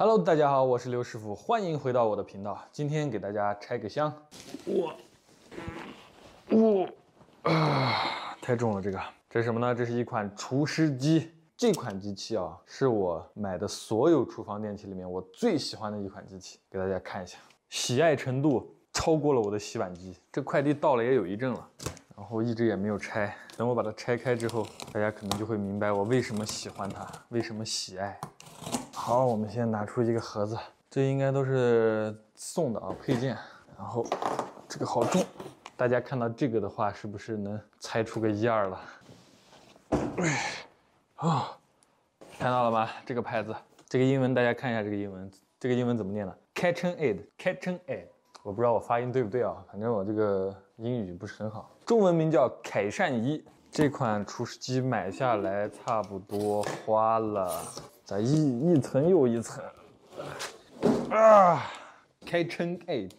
Hello，大家好，我是刘师傅，欢迎回到我的频道。今天给大家拆个箱。哇，哇，啊，太重了这个。这是什么呢？这是一款除湿机。这款机器啊，是我买的所有厨房电器里面我最喜欢的一款机器。给大家看一下，喜爱程度超过了我的洗碗机。这快递到了也有一阵了，然后一直也没有拆。等我把它拆开之后，大家可能就会明白我为什么喜欢它，为什么喜爱。好，我们先拿出一个盒子，这应该都是送的啊配件。然后这个好重，大家看到这个的话，是不是能猜出个一二了？啊，看到了吗？这个牌子，这个英文，大家看一下这个英文，这个英文怎么念的？Kitchen Aid，Kitchen Aid，我不知道我发音对不对啊，反正我这个英语不是很好。中文名叫凯善仪。这款厨师机买下来差不多花了咋一一层又一层啊，Kitchen Aid，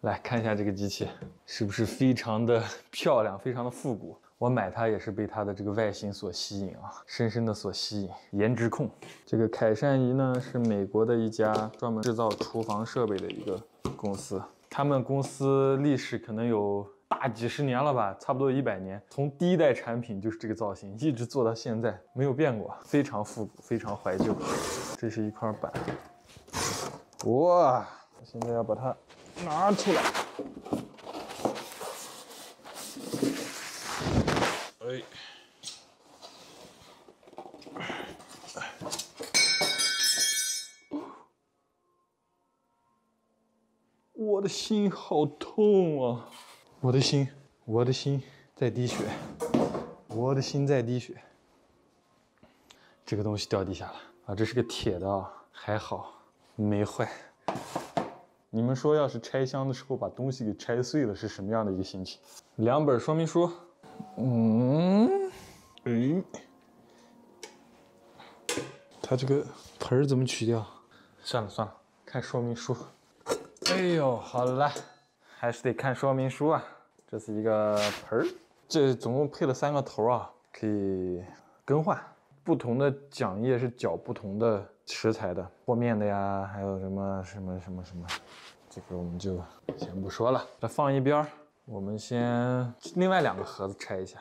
来看一下这个机器是不是非常的漂亮，非常的复古。我买它也是被它的这个外形所吸引啊，深深的所吸引。颜值控，这个凯善仪呢是美国的一家专门制造厨房设备的一个公司，他们公司历史可能有大几十年了吧，差不多一百年。从第一代产品就是这个造型，一直做到现在没有变过，非常复古，非常怀旧。这是一块板，哇，现在要把它拿出来。哎，我的心好痛啊！我的心，我的心在滴血，我的心在滴血。这个东西掉地下了啊！这是个铁的啊，还好没坏。你们说，要是拆箱的时候把东西给拆碎了，是什么样的一个心情？两本说明书。嗯，哎，它这个盆怎么取掉？算了算了，看说明书。哎呦，好了，还是得看说明书啊。这是一个盆儿，这总共配了三个头啊，可以更换。不同的桨叶是搅不同的食材的，和面的呀，还有什么什么什么什么，这个我们就先不说了，再放一边儿。我们先另外两个盒子拆一下，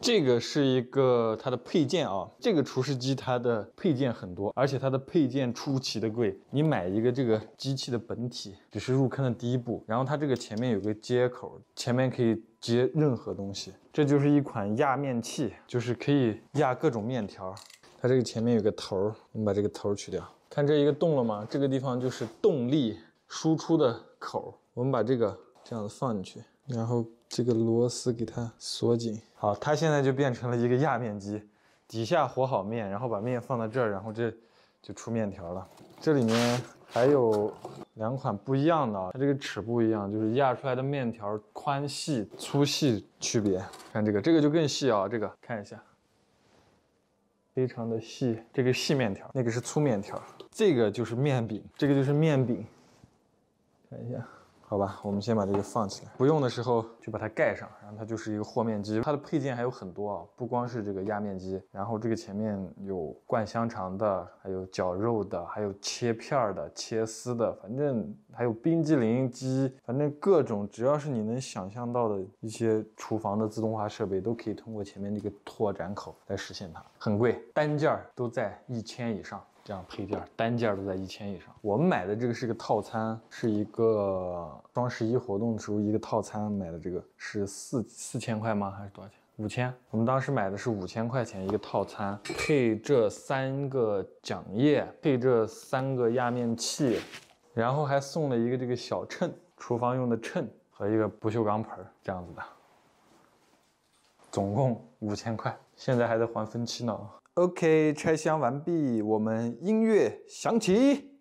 这个是一个它的配件啊，这个除湿机它的配件很多，而且它的配件出奇的贵。你买一个这个机器的本体只是入坑的第一步，然后它这个前面有个接口，前面可以接任何东西。这就是一款压面器，就是可以压各种面条。它这个前面有个头，我们把这个头去掉，看这一个洞了吗？这个地方就是动力输出的口，我们把这个这样子放进去。然后这个螺丝给它锁紧，好，它现在就变成了一个压面机，底下和好面，然后把面放到这儿，然后这就出面条了。这里面还有两款不一样的，它这个尺不一样，就是压出来的面条宽细、粗细区别。看这个，这个就更细啊，这个看一下，非常的细，这个细面条，那个是粗面条，这个就是面饼，这个就是面饼，看一下。好吧，我们先把这个放起来，不用的时候就把它盖上，然后它就是一个和面机。它的配件还有很多啊，不光是这个压面机，然后这个前面有灌香肠的，还有绞肉的，还有切片的、切丝的，反正还有冰激凌机，反正各种只要是你能想象到的一些厨房的自动化设备，都可以通过前面这个拓展口来实现它。很贵，单件都在一千以上。这样配件单件都在一千以上。我们买的这个是个套餐，是一个双十一活动的时候一个套餐买的，这个是四四千块吗？还是多少钱？五千。我们当时买的是五千块钱一个套餐，配这三个桨叶，配这三个压面器，然后还送了一个这个小秤，厨房用的秤和一个不锈钢盆，这样子的，总共五千块，现在还在还分期呢。OK，拆箱完毕，我们音乐响起。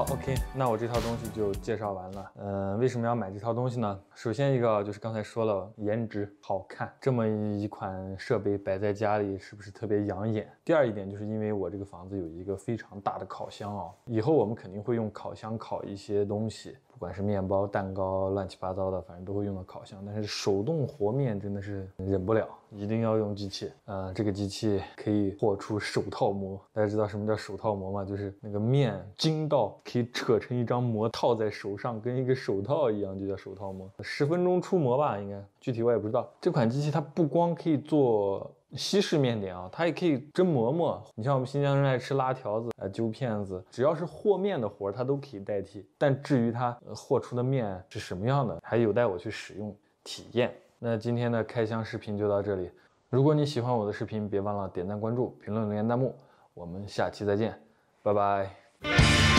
好，OK，那我这套东西就介绍完了。嗯，为什么要买这套东西呢？首先一个就是刚才说了，颜值好看，这么一款设备摆在家里是不是特别养眼？第二一点就是因为我这个房子有一个非常大的烤箱哦，以后我们肯定会用烤箱烤一些东西。不管是面包、蛋糕，乱七八糟的，反正都会用到烤箱。但是手动和面真的是忍不了，一定要用机器。呃，这个机器可以和出手套膜。大家知道什么叫手套膜吗？就是那个面筋到可以扯成一张膜套在手上，跟一个手套一样，就叫手套膜。十分钟出膜吧，应该具体我也不知道。这款机器它不光可以做。西式面点啊，它也可以蒸馍馍。你像我们新疆人爱吃拉条子、呃揪片子，只要是和面的活儿，它都可以代替。但至于它和出的面是什么样的，还有待我去使用体验。那今天的开箱视频就到这里。如果你喜欢我的视频，别忘了点赞、关注、评论、留言、弹幕。我们下期再见，拜拜。